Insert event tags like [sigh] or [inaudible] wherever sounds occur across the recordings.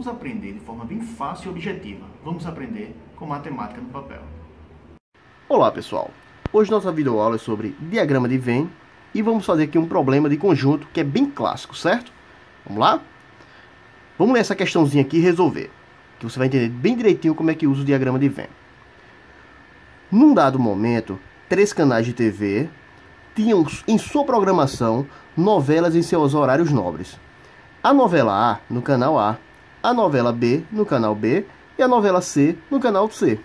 vamos aprender de forma bem fácil e objetiva. Vamos aprender com matemática no papel. Olá pessoal, hoje nossa videoaula é sobre diagrama de Venn e vamos fazer aqui um problema de conjunto que é bem clássico, certo? Vamos lá? Vamos ler essa questãozinha aqui e resolver, que você vai entender bem direitinho como é que usa o diagrama de Venn. Num dado momento, três canais de TV tinham em sua programação novelas em seus horários nobres. A novela A no canal A, a novela B no canal B e a novela C no canal C.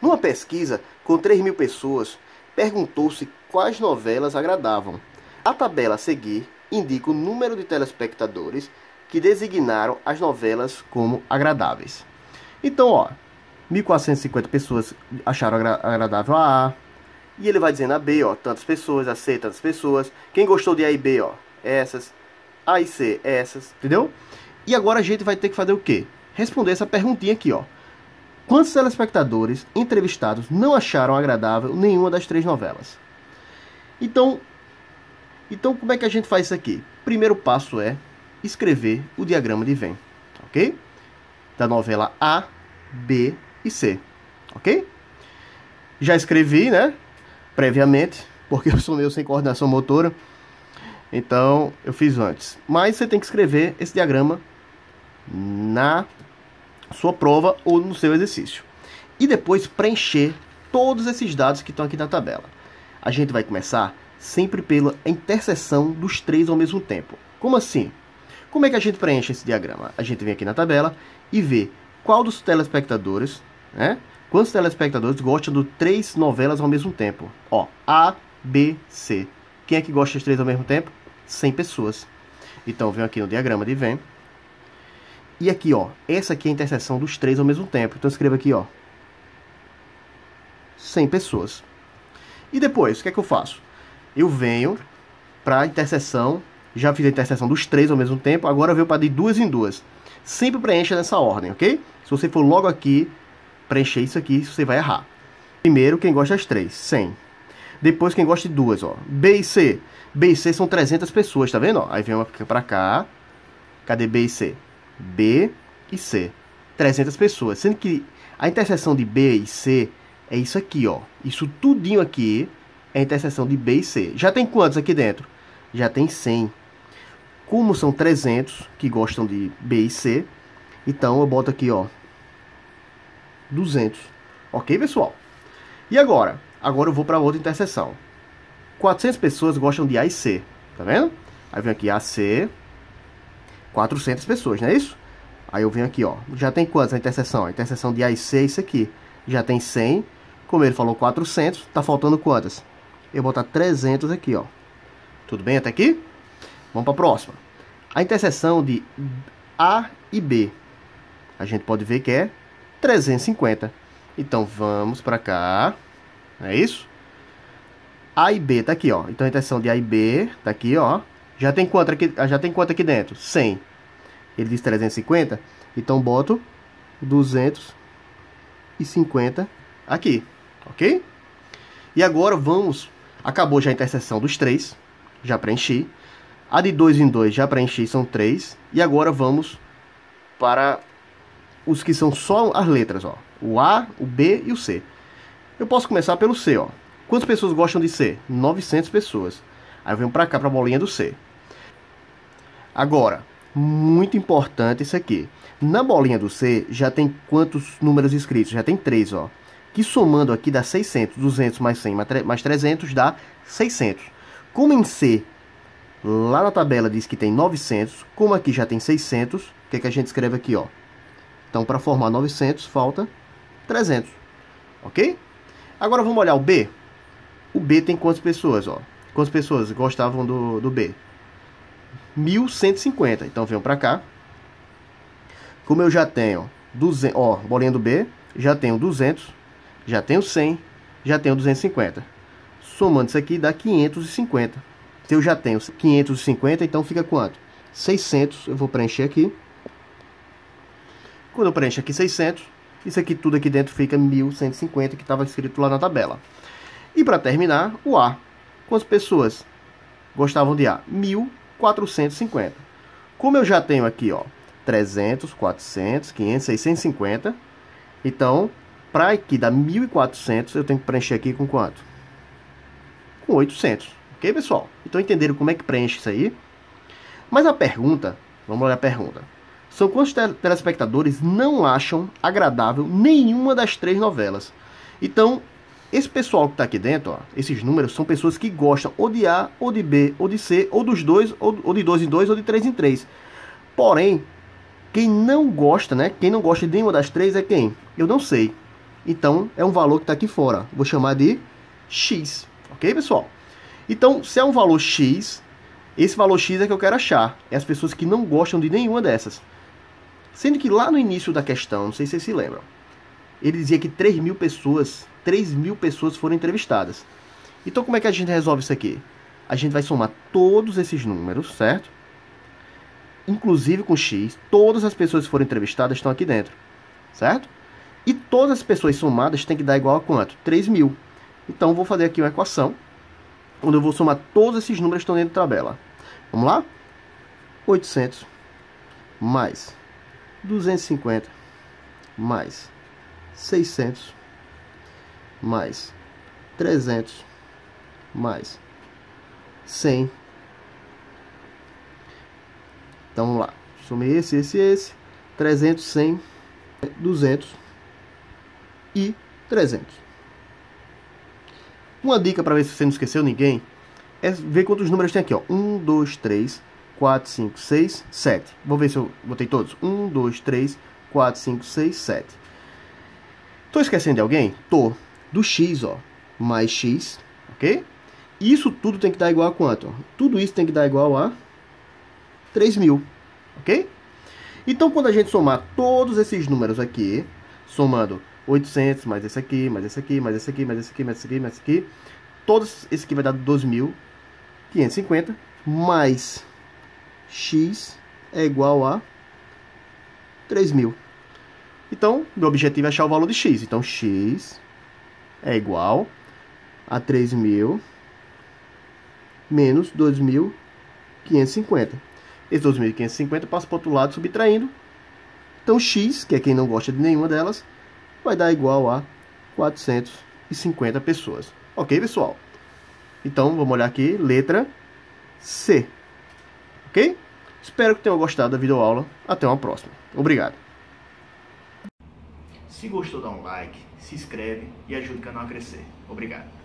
Numa pesquisa com 3 mil pessoas, perguntou-se quais novelas agradavam. A tabela a seguir indica o número de telespectadores que designaram as novelas como agradáveis. Então, ó, 1.450 pessoas acharam agra agradável a A, e ele vai dizendo a B, ó, tantas pessoas, a C, tantas pessoas. Quem gostou de A e B, ó, essas. A e C, essas, entendeu? E agora a gente vai ter que fazer o quê? Responder essa perguntinha aqui, ó. Quantos telespectadores entrevistados não acharam agradável nenhuma das três novelas? Então, então como é que a gente faz isso aqui? Primeiro passo é escrever o diagrama de Venn, ok? Da novela A, B e C, ok? Já escrevi, né? Previamente, porque [laughs] eu sou meio sem coordenação motora. Então, eu fiz antes. Mas você tem que escrever esse diagrama na sua prova ou no seu exercício. E depois preencher todos esses dados que estão aqui na tabela. A gente vai começar sempre pela interseção dos três ao mesmo tempo. Como assim? Como é que a gente preenche esse diagrama? A gente vem aqui na tabela e vê qual dos telespectadores, né? Quantos telespectadores gostam de três novelas ao mesmo tempo? Ó, A, B, C. Quem é que gosta das três ao mesmo tempo? 100 pessoas. Então, venho aqui no diagrama de Venn. E aqui, ó, essa aqui é a interseção dos três ao mesmo tempo. Então, escreva aqui, ó, 100 pessoas. E depois, o que é que eu faço? Eu venho para a interseção, já fiz a interseção dos três ao mesmo tempo, agora eu venho para de duas em duas. Sempre preencha nessa ordem, ok? Se você for logo aqui, preencher isso aqui, você vai errar. Primeiro, quem gosta das três, 100. Depois, quem gosta de duas, ó, B e C. B e C são 300 pessoas, tá vendo? Ó? Aí vem uma para cá. Cadê B e C? B e C. 300 pessoas. Sendo que a interseção de B e C é isso aqui, ó. Isso tudinho aqui é a interseção de B e C. Já tem quantos aqui dentro? Já tem 100. Como são 300 que gostam de B e C, então eu boto aqui, ó, 200. Ok, pessoal? E agora? Agora eu vou para outra interseção. 400 pessoas gostam de A e C, tá vendo? Aí vem aqui AC, 400 pessoas, não é isso? Aí eu venho aqui, ó, já tem quantas a interseção? A interseção de A e C é isso aqui. Já tem 100, como ele falou 400, tá faltando quantas? Eu vou botar 300 aqui, ó. Tudo bem até aqui? Vamos para a próxima. A interseção de A e B. A gente pode ver que é 350. Então vamos para cá. É isso? A e B tá aqui, ó. Então a interseção de A e B tá aqui, ó. Já tem quanto aqui, já tem quanto aqui dentro? 100. Ele diz 350, então boto 250 aqui, OK? E agora vamos acabou já a interseção dos três, já preenchi. A de 2 em 2 já preenchi, são 3. E agora vamos para os que são só as letras, ó. O A, o B e o C. Eu posso começar pelo C, ó. Quantas pessoas gostam de C? 900 pessoas. Aí eu venho para cá, para a bolinha do C. Agora, muito importante isso aqui. Na bolinha do C, já tem quantos números escritos? Já tem 3, ó. Que somando aqui dá 600. 200 mais 100 mais 300 dá 600. Como em C, lá na tabela diz que tem 900, como aqui já tem 600, o que, é que a gente escreve aqui, ó? Então, para formar 900, falta 300. Ok? Agora vamos olhar o B. O B tem quantas pessoas, ó? Quantas pessoas gostavam do, do B? 1150. Então, venho para cá. Como eu já tenho 200, ó, bolinha do B, já tenho 200, já tenho 100, já tenho 250. Somando isso aqui dá 550. Se eu já tenho 550, então fica quanto? 600, eu vou preencher aqui. Quando eu preencho aqui 600, isso aqui tudo aqui dentro fica 1150, que estava escrito lá na tabela. E para terminar, o A. Quantas pessoas gostavam de A? 1450. Como eu já tenho aqui, ó, 300, 400, 500, 650. Então, para aqui dar 1.400, eu tenho que preencher aqui com quanto? Com 800. Ok, pessoal? Então, entenderam como é que preenche isso aí? Mas a pergunta, vamos olhar a pergunta. São quantos telespectadores não acham agradável nenhuma das três novelas? Então, esse pessoal que está aqui dentro, ó, esses números, são pessoas que gostam ou de A, ou de B, ou de C, ou dos dois, ou, ou de dois em dois, ou de três em três. Porém, quem não gosta, né? Quem não gosta de nenhuma das três é quem? Eu não sei. Então, é um valor que está aqui fora. Vou chamar de X. Ok, pessoal? Então, se é um valor X, esse valor X é que eu quero achar. É as pessoas que não gostam de nenhuma dessas. Sendo que lá no início da questão, não sei se vocês se lembram, ele dizia que 3 mil pessoas, 3 mil pessoas foram entrevistadas. Então, como é que a gente resolve isso aqui? A gente vai somar todos esses números, certo? inclusive com X, todas as pessoas que foram entrevistadas estão aqui dentro, certo? E todas as pessoas somadas têm que dar igual a quanto? 3 mil. Então, vou fazer aqui uma equação, onde eu vou somar todos esses números que estão dentro da tabela. Vamos lá? 800 mais 250 mais 600 mais 300 mais 100 então vamos lá. Somei esse, esse, esse. 300, 100, 200 e 300. Uma dica para ver se você não esqueceu ninguém é ver quantos números tem aqui. Ó. 1, 2, 3, 4, 5, 6, 7. Vou ver se eu botei todos. 1, 2, 3, 4, 5, 6, 7. Tô esquecendo de alguém? Tô. Do x, ó, mais x, ok? Isso tudo tem que dar igual a quanto? Tudo isso tem que dar igual a 3 mil, ok? Então, quando a gente somar todos esses números aqui, somando 800 mais esse aqui, mais esse aqui, mais esse aqui, mais esse aqui, mais esse aqui, mais esse aqui, todos esse aqui vai dar 2.550 mais x é igual a 3.000. Então, meu objetivo é achar o valor de x. Então, x é igual a 3.000 menos 2.550. Esse 2.550 passa para o outro lado subtraindo. Então x, que é quem não gosta de nenhuma delas, vai dar igual a 450 pessoas. Ok, pessoal? Então, vamos olhar aqui, letra C. Ok? Espero que tenham gostado da videoaula. Até uma próxima. Obrigado. Se gostou, dá um like, se inscreve e ajuda o canal a crescer. Obrigado.